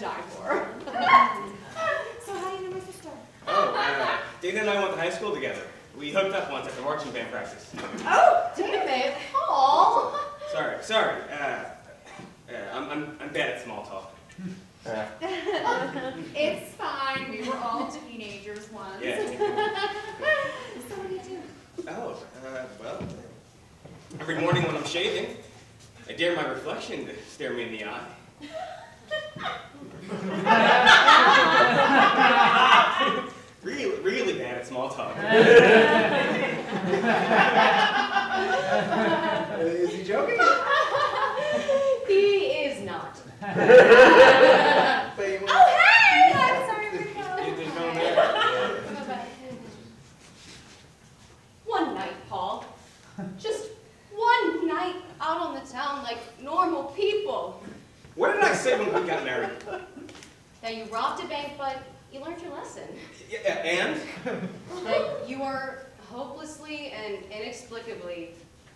die for. so how do you know my sister? Oh, uh, Dana and I went to high school together. We hooked up once at the marching band practice. Oh, Dana, babe. Aw. Sorry, sorry. Uh, uh, I'm, I'm, I'm bad at small talk. it's fine. We were all teenagers once. Yeah. so what do you do? Oh, uh, well, every morning when I'm shaving, I dare my reflection to stare me in the eye. At small talk. Uh, is he joking? he is not. Oh, hey! I'm sorry, Rico. You think One night, Paul. Just one night out on the town like normal people. What did I say when we got married? That you robbed a bank, but you learned your lesson. Yeah, and? That you are hopelessly and inexplicably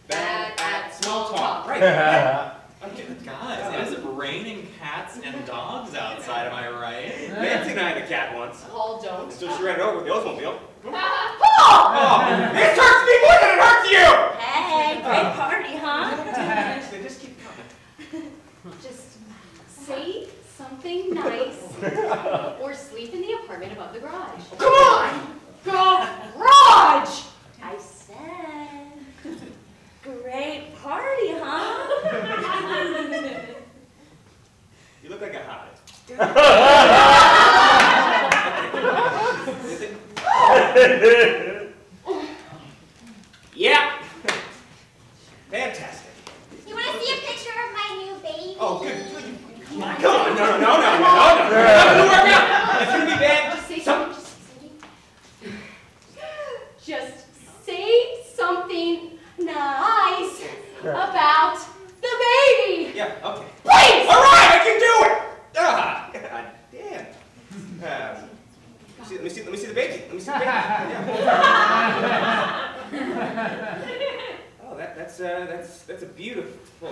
Bad at small talk. Right. I'm kidding. Guys, it is raining cats and dogs outside, am I right? Nancy and I had a cat once. Paul don't. Until she ran it over with the Oldsmobile. Paul! Oh, this hurts me more than it hurts you! Hey, great party, huh? They just keep coming. Just say something nice or sleep in the apartment above the garage. Come on! Garage! I said, great party, huh? You look like a hobbit. yeah. Fantastic. You want to see a picture of my new baby? Oh, good. Good. Come on, no, no, no, no, no, no, no. It's not gonna work out. It's gonna be bad. Just say Some- something. Just say something nice about the baby. Yeah, okay. Please! All right, I can do it. Ah, God damn. Um, let me see. Let me see. Let me see the baby. Let me see the baby. Yeah. Oh, that, that's uh, that's that's a beautiful.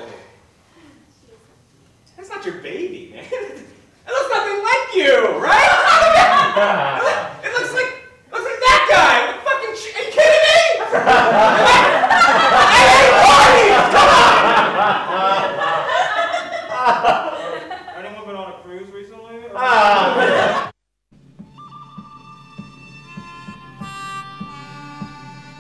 That's not your baby, man.